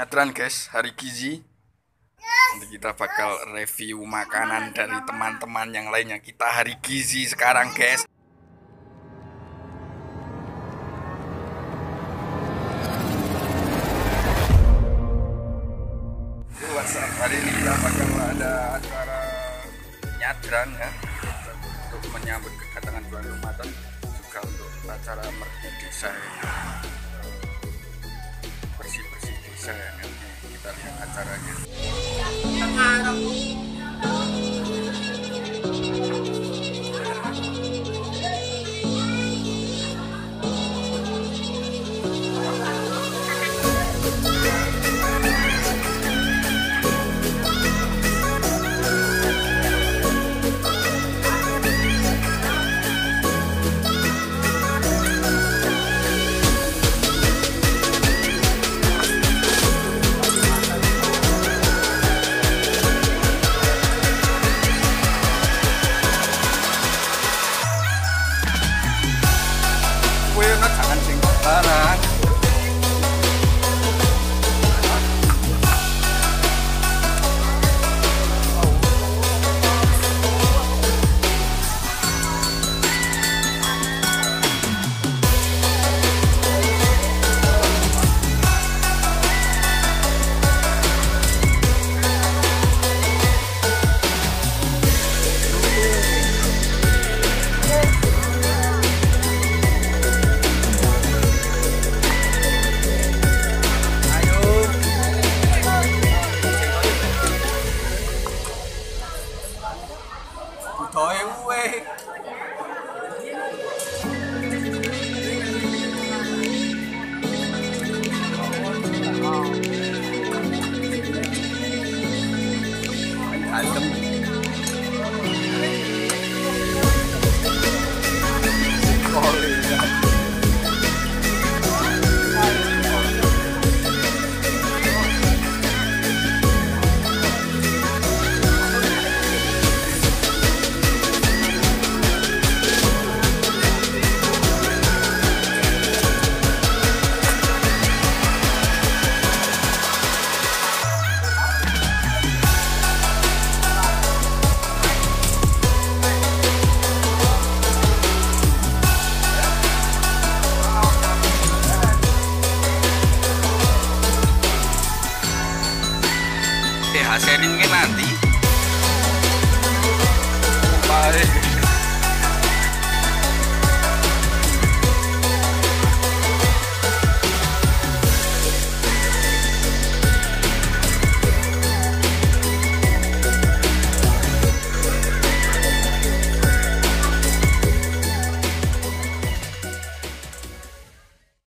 nyadran guys. Hari gizi. Nanti kita bakal review makanan dari teman-teman yang lainnya. Kita hari gizi sekarang guys. Hari ini kita bakal ada acara nyadran ya. Untuk menyambut kedatangan bulan Ramadan. Juga untuk acara merti desa ya. Desa ya kita lihat acaranya Caraca. Hasilnya mungkin nanti. Bye.